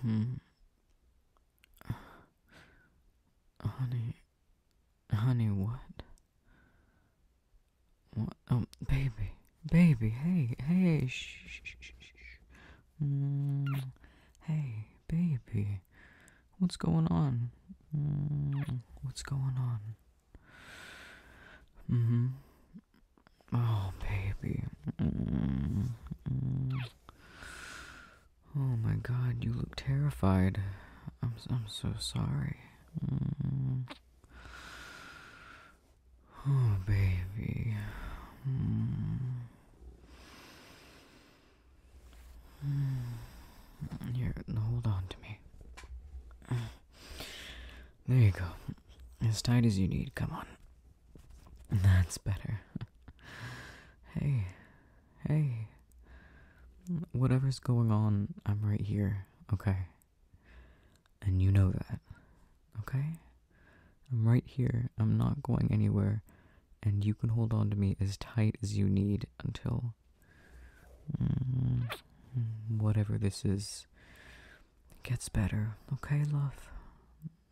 hmm Honey, honey, what? What? Oh, baby, baby, hey, hey, shh, shh, shh, shh, shh. Mm, hey, baby, what's going on? Mm, what's going on? Mm-hmm. Oh, baby. Mm, mm. Oh my God, you look terrified. I'm I'm so sorry. Mm. Oh, baby. Mm. Mm. Here, hold on to me. There you go. As tight as you need. Come on. That's better. hey, hey. Whatever's going on, I'm right here, okay? And you know that, okay? I'm right here. I'm not going anywhere. And you can hold on to me as tight as you need until. Mm, whatever this is gets better, okay, love?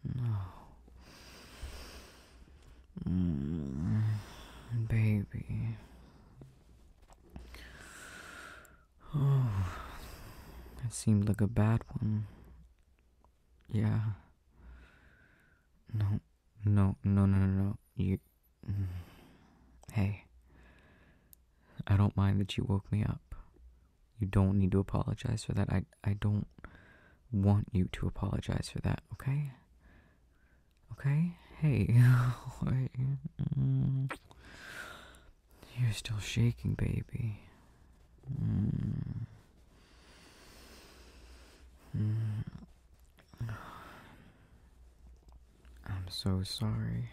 No. Mm, baby. Oh, that seemed like a bad one. Yeah. No, no, no, no, no, no. You. Hey. I don't mind that you woke me up. You don't need to apologize for that. I, I don't want you to apologize for that, okay? Okay? Hey. Mm. You're still shaking, baby. Mm. I'm so sorry.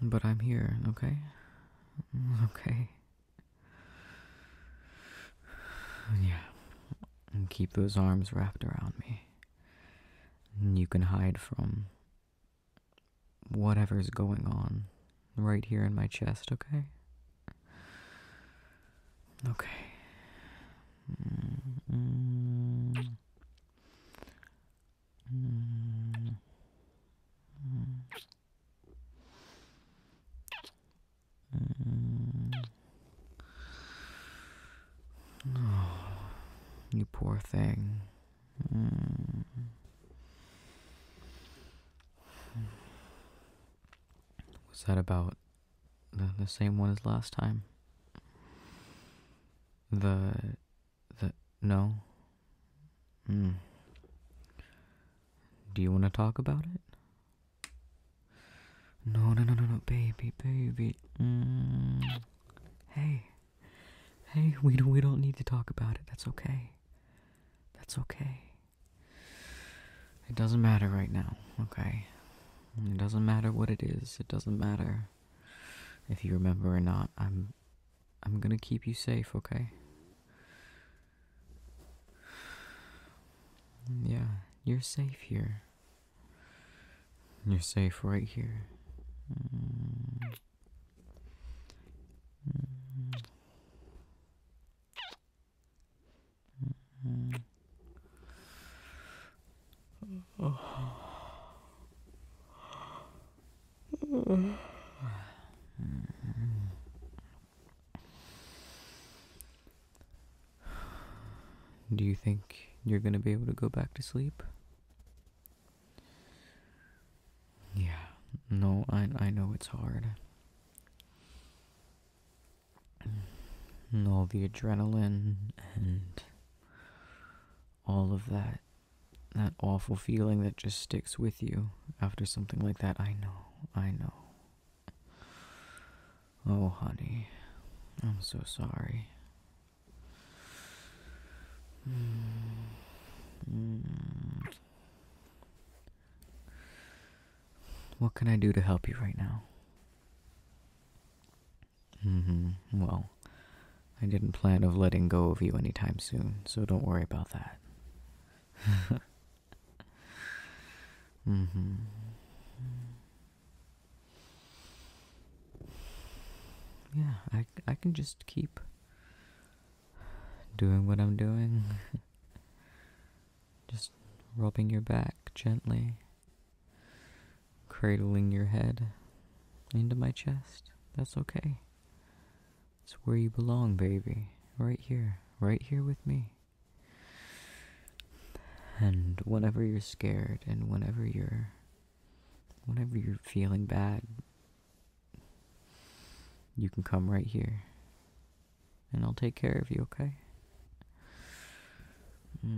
But I'm here, okay? Okay. Yeah. And keep those arms wrapped around me. And you can hide from whatever's going on right here in my chest, okay? Okay. Mm, mm, mm, mm, mm. Oh, you poor thing. Was that about the, the same one as last time? The. the. no? Hmm. Do you want to talk about it? No, no, no, no, no, baby, baby. Mm. Hey. Hey, we don't, we don't need to talk about it. That's okay. That's okay. It doesn't matter right now, okay? It doesn't matter what it is. It doesn't matter if you remember or not. I'm I'm to keep you safe, okay? Yeah, you're safe here. You're safe right here. Mm. Mm. Mm. Do you think you're going to be able to go back to sleep? Yeah, no, I, I know it's hard. And all the adrenaline and all of that, that awful feeling that just sticks with you after something like that. I know, I know. Oh, honey, I'm so sorry. Mm. What can I do to help you right now? Mm-hmm. Well, I didn't plan of letting go of you anytime soon, so don't worry about that. mm-hmm. Yeah, I, I can just keep doing what I'm doing. Just rubbing your back gently, cradling your head into my chest. That's okay. It's where you belong, baby. Right here. Right here with me. And whenever you're scared and whenever you're whenever you're feeling bad, you can come right here. And I'll take care of you, okay?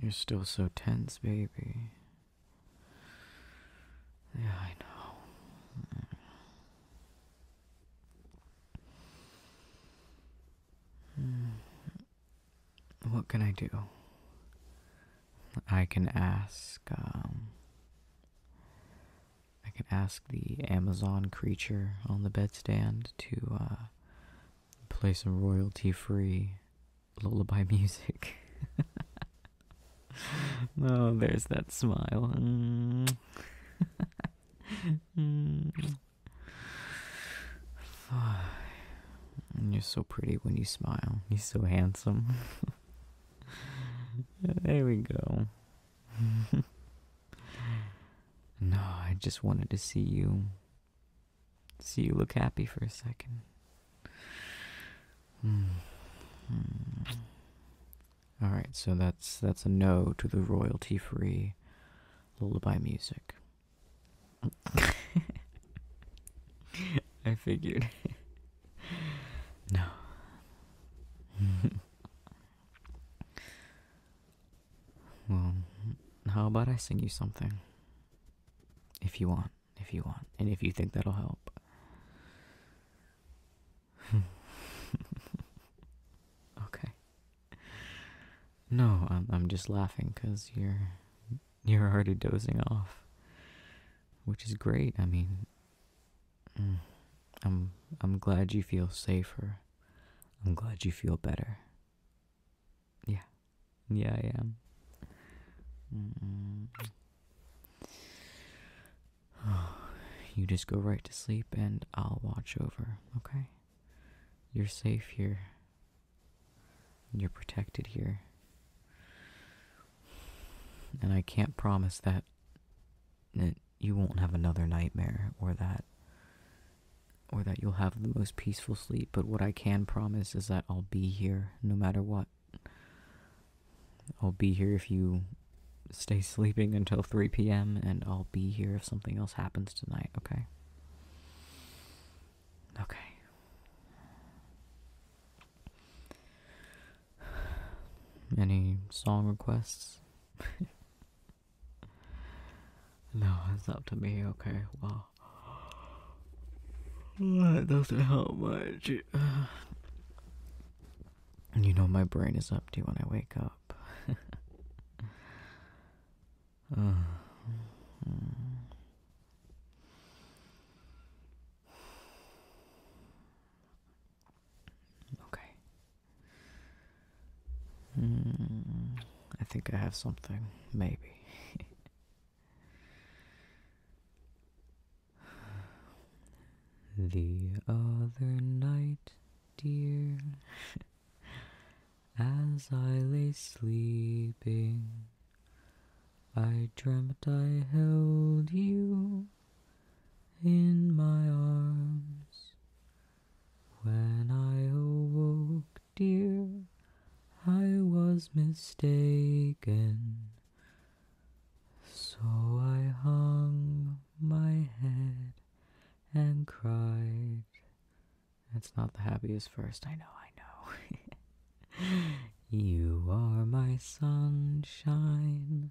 You're still so tense, baby. Yeah, I know. What can I do? I can ask, um, I can ask the Amazon creature on the bedstand to, uh, play some royalty free lullaby music. oh, there's that smile. You're so pretty when you smile. You're so handsome. there we go. no, I just wanted to see you. See you look happy for a second. Hmm. All right, so that's that's a no to the royalty-free lullaby music. I figured. no. well, sing you something? If you want, if you want, and if you think that'll help. okay. No, I'm I'm just laughing cuz you're you're already dozing off. Which is great. I mean, mm, I'm I'm glad you feel safer. I'm glad you feel better. Yeah. Yeah, I am. You just go right to sleep and I'll watch over, okay? You're safe here. You're protected here. And I can't promise that, that you won't have another nightmare or that or that you'll have the most peaceful sleep, but what I can promise is that I'll be here no matter what. I'll be here if you stay sleeping until 3 p.m., and I'll be here if something else happens tonight, okay? Okay. Any song requests? no, it's up to me, okay? Well, that doesn't help much. You know, my brain is empty when I wake up. Uh, okay. Mm, I think I have something, maybe. the other night, dear, as I lay sleeping. I dreamt I held you in my arms. When I awoke, dear, I was mistaken. So I hung my head and cried. That's not the happiest first, I know, I know. you are my sunshine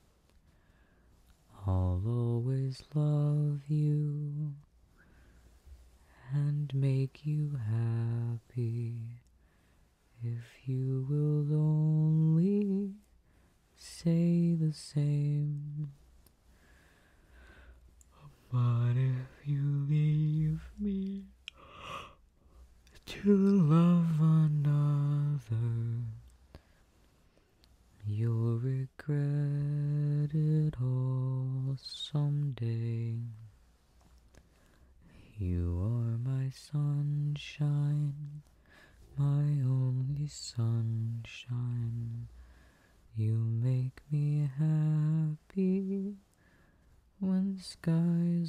I'll love you and make you happy if you will only say the same. But if you leave me to love another, you'll regret it all someday. You are my sunshine, my only sunshine. You make me happy when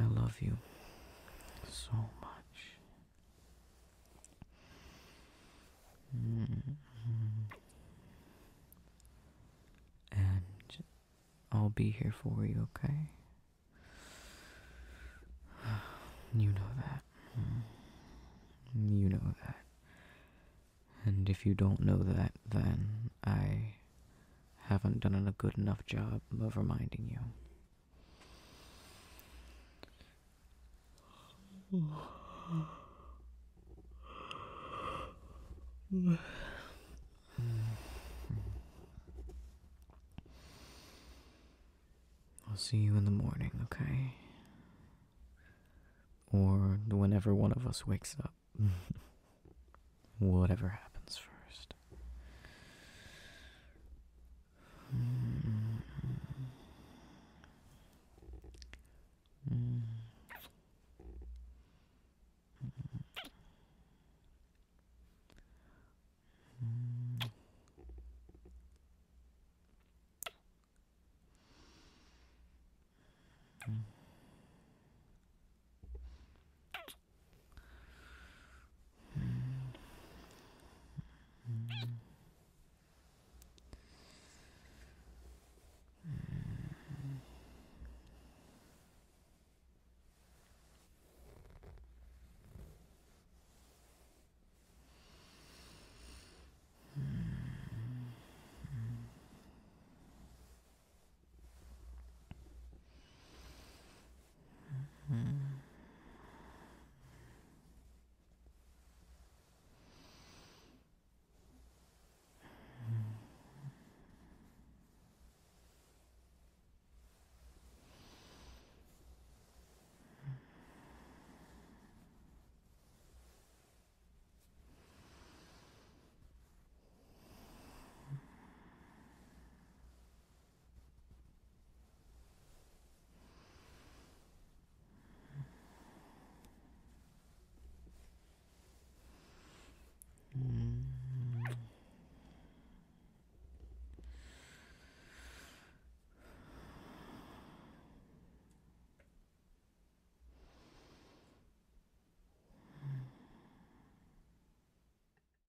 I love you so much. And I'll be here for you, okay? You know that. You know that. And if you don't know that, then I haven't done a good enough job of reminding you. I'll see you in the morning, okay? Or whenever one of us wakes up. Whatever happens first. Mm.